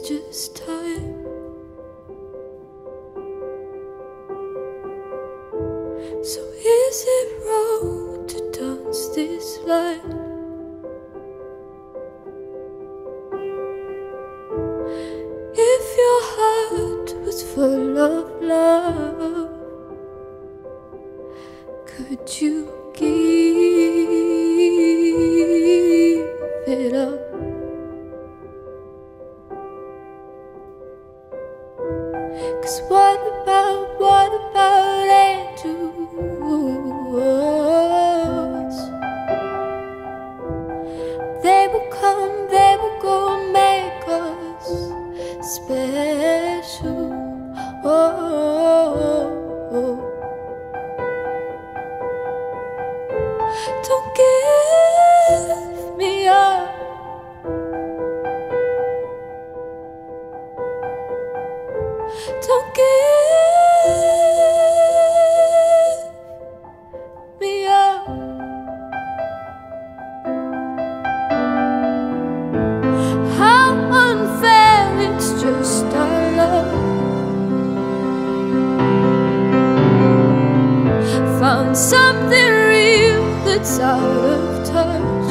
this time. So is it wrong to dance this line? If your heart was full of love, could you give it up? Cause what about, what about angels? They will come, they will go make us special. Don't give Don't give me up. How unfair, it's just our love. Found something real that's out of touch.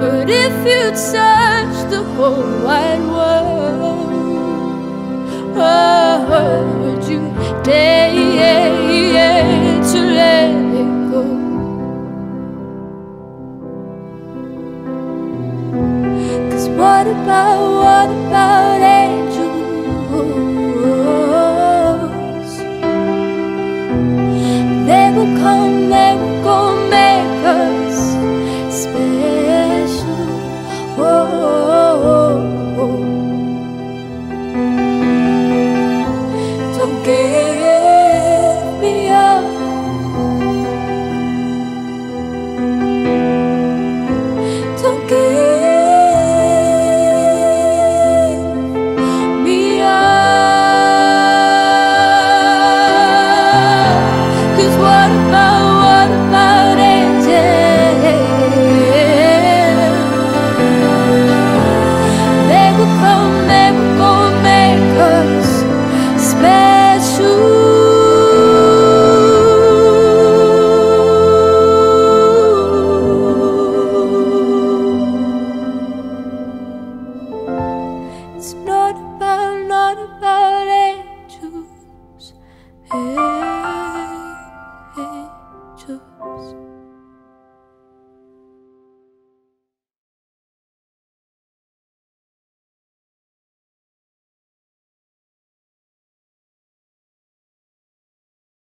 But if you'd search the whole wide world. Oh, would you dare to let it go? Cause what about, what about angels? They will come. yeah.